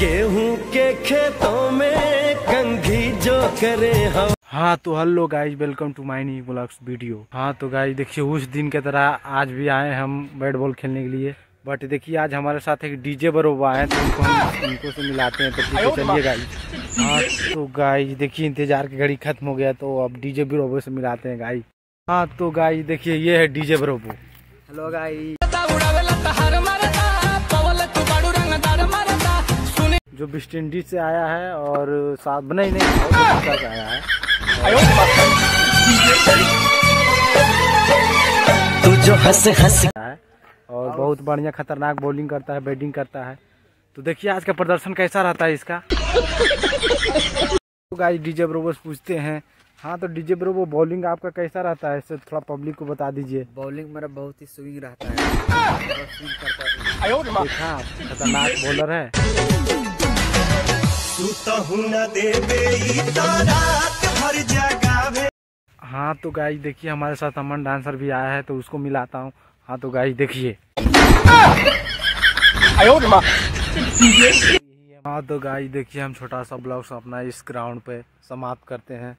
गेहूँ के खेतों में कंघी जो करे हम। हाँ तो hello guys welcome to my new blogs video हाँ तो गाइज़ देखिए उस दिन की तरह आज भी आए हम बैट बॉल खेलने के लिए। बट देखिए आज हमारे साथ एक डीजे बरोबा आए तो उनको हम उनको से मिलाते हैं तो ठीक है चलिए गाइज़ हाँ तो गाइज़ देखिए इंतज़ार की घड़ी खत्म हो गया तो अब डीजे बरोबो से मिलाते हैं गाइज़ हाँ तो गाइज़ देखिए ये है DJ Bravo hello guys West Indies से आया है और साथ नहीं नहीं अफ्रीका से आया है। तू जो हंस हंस। है और बहुत बढ़िया खतरनाक बॉलिंग करता है बैटिंग करता है। तो देखिए आज का प्रदर्शन कैसा रहता है इसका। तो गाइस डीजे ब्रोबो से पूछते हैं। हाँ तो डीजे ब्रोबो बॉलिंग आपका कैसा रहता है? इससे थोड़ा पब्लिक को बता दीजिए। बॉलिंग मेरा बहुत ही स्विंग रहता है। है। खतरनाक बॉलर है। हाँ तो गाइस देखिए, हमारे साथ अमन डांसर भी आया है तो उसको मिलाता हूँ। हाँ तो गाइस देखिए। हाँ तो गाइस देखिए, हम छोटा सा ब्लॉग अपना इस ग्राउंड पे समाप्त करते हैं।